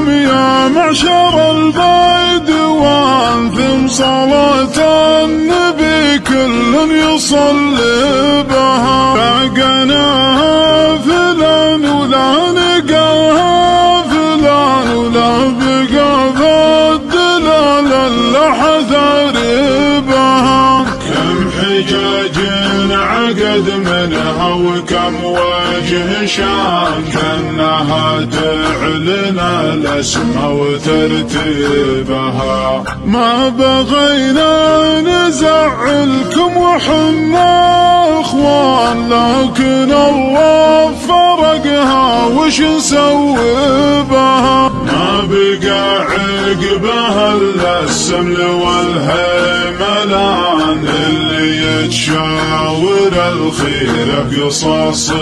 نشر البيدوان ثم صلاة النبي كل يصلي بها. لقناها فلان ولا نقاها فلان ولا بقى فالدلال اللحظة بها كم حجاج عقد منها وكم وجه شان كانها تعلن الاسم وترتيبها ما بغينا نزعلكم وحنا اخوان لكن الله فرقها وش نسوي بها ما بقى عقبها الا السمل والهيملان اللي يتشاور الخير قصاصي